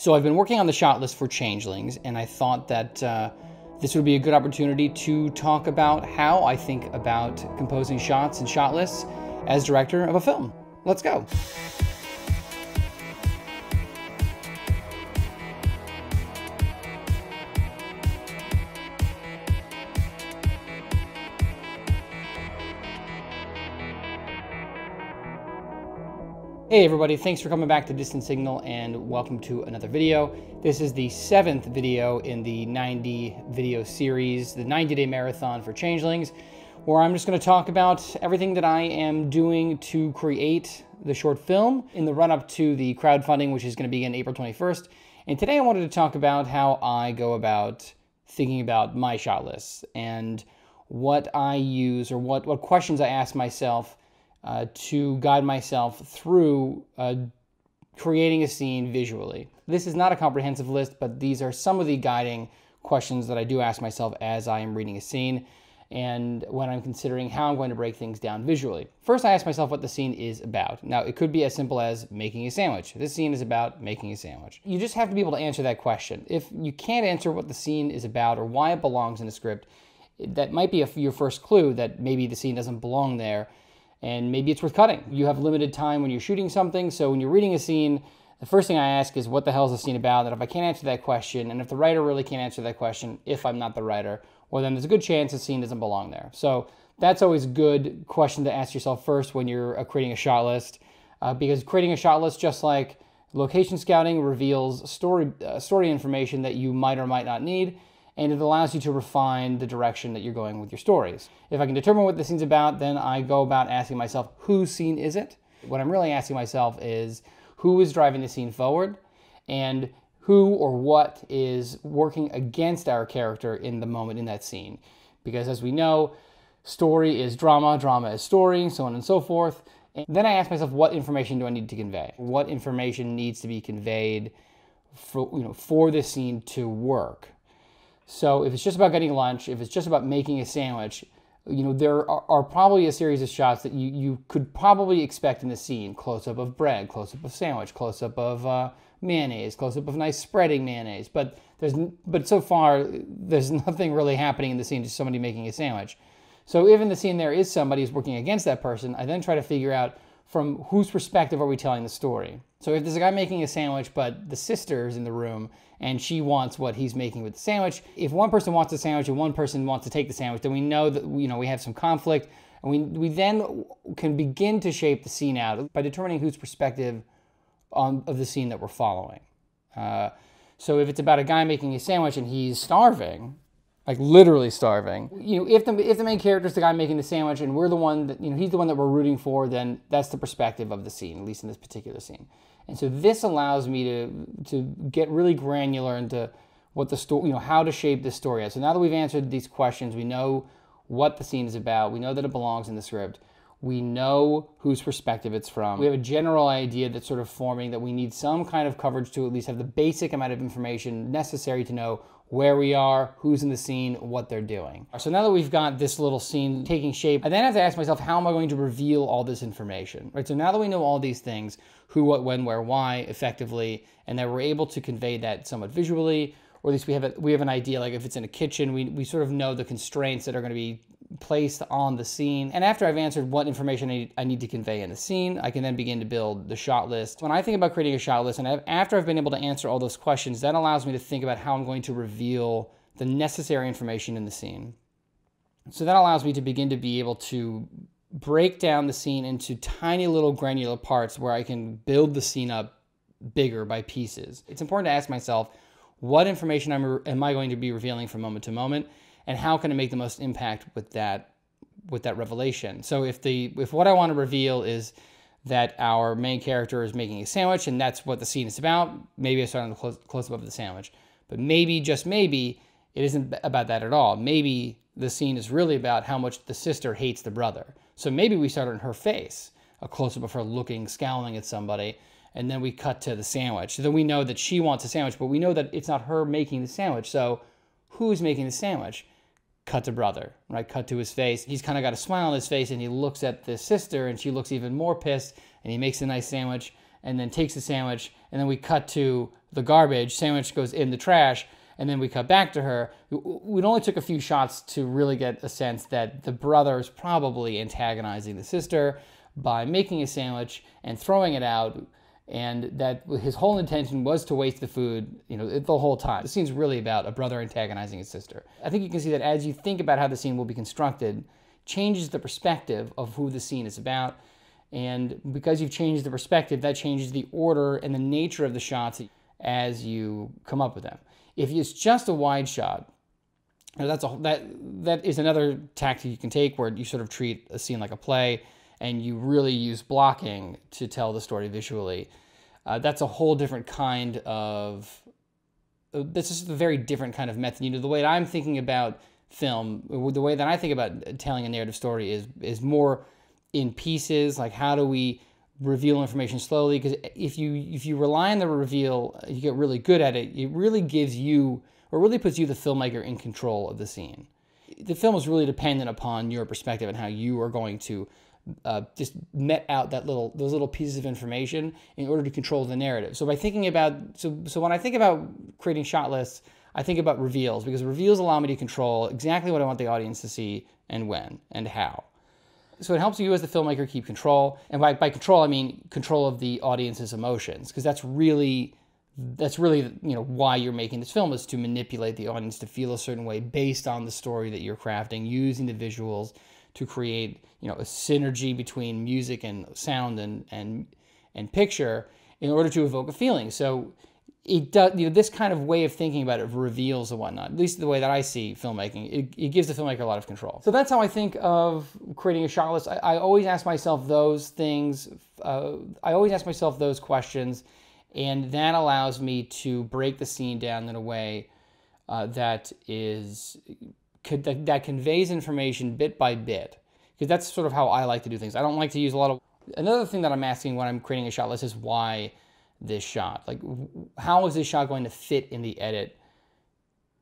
So I've been working on the shot list for Changelings, and I thought that uh, this would be a good opportunity to talk about how I think about composing shots and shot lists as director of a film. Let's go. Hey everybody, thanks for coming back to Distant Signal and welcome to another video. This is the seventh video in the 90 video series, the 90 day marathon for Changelings, where I'm just gonna talk about everything that I am doing to create the short film in the run up to the crowdfunding, which is gonna begin April 21st. And today I wanted to talk about how I go about thinking about my shot lists and what I use or what, what questions I ask myself uh, to guide myself through uh, creating a scene visually. This is not a comprehensive list, but these are some of the guiding questions that I do ask myself as I am reading a scene and when I'm considering how I'm going to break things down visually. First, I ask myself what the scene is about. Now, it could be as simple as making a sandwich. This scene is about making a sandwich. You just have to be able to answer that question. If you can't answer what the scene is about or why it belongs in a script, that might be a, your first clue that maybe the scene doesn't belong there and maybe it's worth cutting. You have limited time when you're shooting something, so when you're reading a scene, the first thing I ask is what the hell is the scene about? And if I can't answer that question, and if the writer really can't answer that question, if I'm not the writer, well then there's a good chance the scene doesn't belong there. So that's always a good question to ask yourself first when you're uh, creating a shot list, uh, because creating a shot list, just like location scouting, reveals story uh, story information that you might or might not need and it allows you to refine the direction that you're going with your stories. If I can determine what the scene's about, then I go about asking myself, whose scene is it? What I'm really asking myself is, who is driving the scene forward, and who or what is working against our character in the moment in that scene. Because as we know, story is drama, drama is story, so on and so forth. And then I ask myself, what information do I need to convey? What information needs to be conveyed for, you know, for this scene to work? So if it's just about getting lunch, if it's just about making a sandwich, you know, there are, are, probably a series of shots that you, you could probably expect in the scene. Close-up of bread, close-up of sandwich, close-up of uh, mayonnaise, close-up of nice spreading mayonnaise. But there's but so far, there's nothing really happening in the scene, just somebody making a sandwich. So if in the scene there is somebody who's working against that person, I then try to figure out from whose perspective are we telling the story. So if there's a guy making a sandwich, but the sister is in the room and she wants what he's making with the sandwich, if one person wants the sandwich and one person wants to take the sandwich, then we know that you know we have some conflict, and we we then can begin to shape the scene out by determining whose perspective on of the scene that we're following. Uh, so if it's about a guy making a sandwich and he's starving, like literally starving. You know, if the if the main character is the guy making the sandwich and we're the one that you know he's the one that we're rooting for, then that's the perspective of the scene, at least in this particular scene. And so this allows me to to get really granular into what the story, you know, how to shape this story. So now that we've answered these questions, we know what the scene is about. We know that it belongs in the script. We know whose perspective it's from. We have a general idea that's sort of forming that we need some kind of coverage to at least have the basic amount of information necessary to know where we are, who's in the scene, what they're doing. So now that we've got this little scene taking shape, I then have to ask myself, how am I going to reveal all this information? Right. So now that we know all these things, who, what, when, where, why, effectively, and that we're able to convey that somewhat visually, or at least we have a, we have an idea. Like if it's in a kitchen, we we sort of know the constraints that are going to be placed on the scene. And after I've answered what information I need, I need, to convey in the scene, I can then begin to build the shot list. When I think about creating a shot list, and I've, after I've been able to answer all those questions, that allows me to think about how I'm going to reveal the necessary information in the scene. So that allows me to begin to be able to break down the scene into tiny little granular parts where I can build the scene up bigger by pieces. It's important to ask myself, what information am I going to be revealing from moment to moment? and how can I make the most impact with that with that revelation. So if the if what I want to reveal is that our main character is making a sandwich and that's what the scene is about, maybe I start on the close, close up of the sandwich. But maybe just maybe it isn't about that at all. Maybe the scene is really about how much the sister hates the brother. So maybe we start on her face, a close up of her looking, scowling at somebody, and then we cut to the sandwich. So then we know that she wants a sandwich, but we know that it's not her making the sandwich. So who's making the sandwich? cut to brother, right? Cut to his face. He's kind of got a smile on his face and he looks at the sister and she looks even more pissed and he makes a nice sandwich and then takes the sandwich, and then we cut to the garbage. Sandwich goes in the trash, and then we cut back to her. It only took a few shots to really get a sense that the brother is probably antagonizing the sister by making a sandwich and throwing it out and that his whole intention was to waste the food, you know, the whole time. The scene's really about a brother antagonizing his sister. I think you can see that as you think about how the scene will be constructed, changes the perspective of who the scene is about. And because you've changed the perspective, that changes the order and the nature of the shots as you come up with them. If it's just a wide shot, that's a, that that is another tactic you can take where you sort of treat a scene like a play and you really use blocking to tell the story visually. Uh, that's a whole different kind of. Uh, this is a very different kind of method. You know, the way that I'm thinking about film, the way that I think about telling a narrative story is is more in pieces. Like, how do we reveal information slowly? Because if you if you rely on the reveal, you get really good at it. It really gives you, or really puts you, the filmmaker, in control of the scene. The film is really dependent upon your perspective and how you are going to uh, just met out that little those little pieces of information in order to control the narrative. So by thinking about so so when I think about creating shot lists, I think about reveals because reveals allow me to control exactly what I want the audience to see and when and how. So it helps you as the filmmaker keep control, and by, by control I mean control of the audience's emotions because that's really that's really you know why you're making this film is to manipulate the audience to feel a certain way based on the story that you're crafting using the visuals to create you know a synergy between music and sound and and and picture in order to evoke a feeling. So it does you know this kind of way of thinking about it reveals and whatnot. At least the way that I see filmmaking, it, it gives the filmmaker a lot of control. So that's how I think of creating a shot list. I, I always ask myself those things. Uh, I always ask myself those questions, and that allows me to break the scene down in a way uh, that is that, that conveys information bit by bit because that's sort of how I like to do things. I don't like to use a lot of. Another thing that I'm asking when I'm creating a shot list is why this shot? Like, how is this shot going to fit in the edit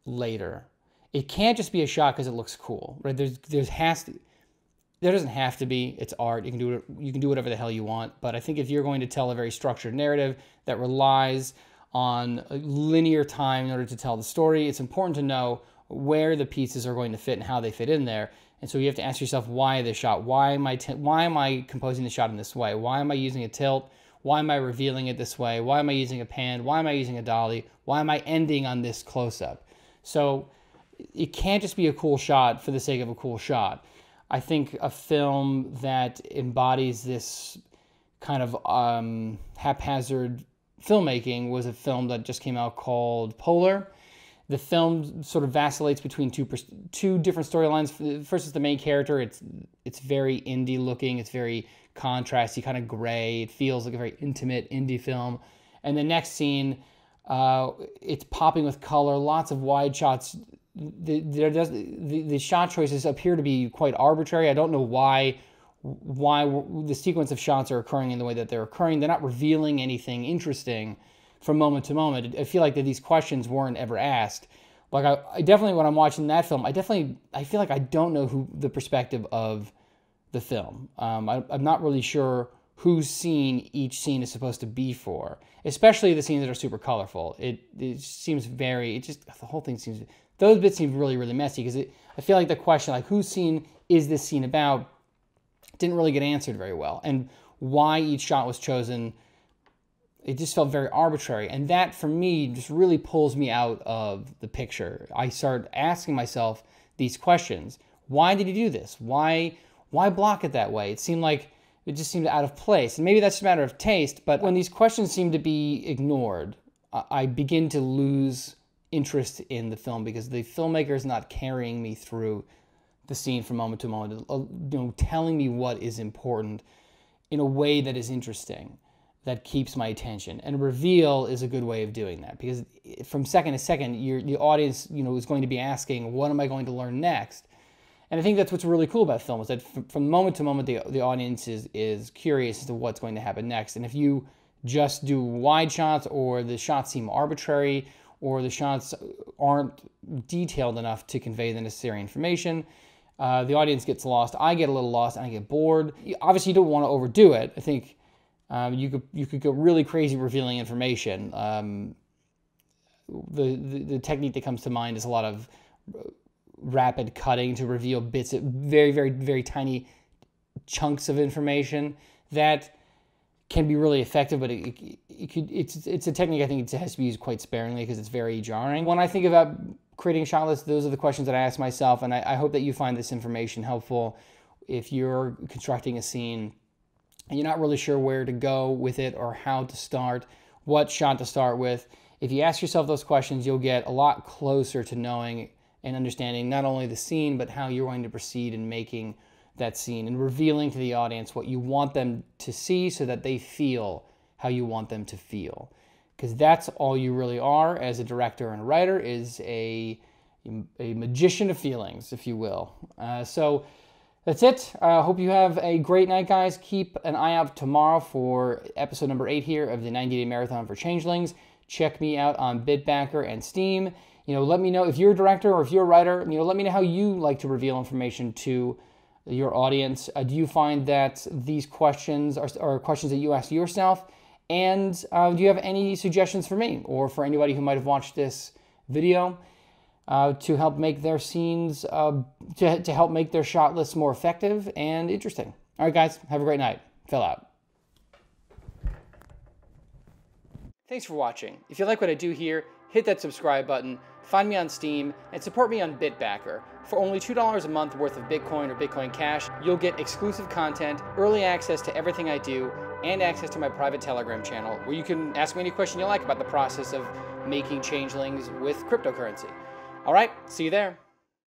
later? It can't just be a shot because it looks cool, right? There's there's has to there doesn't have to be. It's art. You can do it. You can do whatever the hell you want. But I think if you're going to tell a very structured narrative that relies on uh, linear time in order to tell the story, it's important to know where the pieces are going to fit and how they fit in there. And so you have to ask yourself, why this shot? Why am I why am I composing the shot in this way? Why am I using a tilt? Why am I revealing it this way? Why am I using a pan? Why am I using a dolly? Why am I ending on this close up? So it can't just be a cool shot for the sake of a cool shot. I think a film that embodies this kind of um, haphazard filmmaking was a film that just came out called Polar the film sort of vacillates between two two different storylines. First is the main character. It's it's very indie looking. It's very contrasty, kind of gray. It feels like a very intimate indie film. And the next scene, uh, it's popping with color. Lots of wide shots. The, there does the, the shot choices appear to be quite arbitrary. I don't know why why the sequence of shots are occurring in the way that they're occurring. They're not revealing anything interesting from moment to moment. I feel like that these questions weren't ever asked. Like I, I definitely when I'm watching that film, I definitely I feel like I don't know who the perspective of the film. Um, I, I'm not really sure whose scene each scene is supposed to be for, especially the scenes that are super colorful. It it seems very it just the whole thing seems those bits seem really really messy because I feel like the question like whose scene is this scene about didn't really get answered very well and why each shot was chosen it just felt very arbitrary. And that for me just really pulls me out of the picture. I start asking myself these questions. Why did he do this? Why why block it that way? It seemed like it just seemed out of place. And maybe that's a matter of taste, but when these questions seem to be ignored, I begin to lose interest in the film because the filmmaker is not carrying me through the scene from moment to moment, uh, you know, telling me what is important in a way that is interesting that keeps my attention. And reveal is a good way of doing that because from second to second, your the audience you know is going to be asking, "What am I going to learn next?" And I think that's what's really cool about film is that from moment to moment, the the audience is is curious as to what's going to happen next. And if you just do wide shots, or the shots seem arbitrary, or the shots aren't detailed enough to convey the necessary information. Uh, the audience gets lost. I get a little lost and I get bored. Obviously, you don't want to overdo it. I think um, you could you could go really crazy revealing information. Um, the, the, the technique that comes to mind is a lot of rapid cutting to reveal bits of very very very tiny chunks of information that can be really effective, but it, it, it, could it's it's a technique I think it has to be used quite sparingly because it's very jarring. When I think about creating shot lists, those are the questions that I ask myself, and I, I hope that you find this information helpful if you're constructing a scene and you're not really sure where to go with it or how to start, what shot to start with. If you ask yourself those questions, you'll get a lot closer to knowing and understanding not only the scene, but how you're going to proceed in making that scene and revealing to the audience what you want them to see so that they feel how you want them to feel. Because that's all you really are as a director and a writer is a, a magician of feelings, if you will. Uh, so that's it. I uh, hope you have a great night, guys. Keep an eye out tomorrow for episode number eight here of the 90 Day Marathon for Changelings. Check me out on Bitbacker and Steem. You know, let me know if you're a director or if you're a writer. You know, let me know how you like to reveal information to your audience? Uh, do you find that these questions are, are, questions that you ask yourself? And uh, do you have any suggestions for me or for anybody who might have watched this video uh, to help make their scenes, uh, to, to help make their shot lists more effective and interesting? All right, guys, have a great night. Phil out. Thanks for watching. If you like what I do here, hit that subscribe button, find me on Steem, and support me on Bitbacker. For only $2 a month worth of Bitcoin or Bitcoin Cash, you'll get exclusive content, early access to everything I do, and access to my private Telegram channel where you can ask me any question you like about the process of making changelings with cryptocurrency. All right, see you there.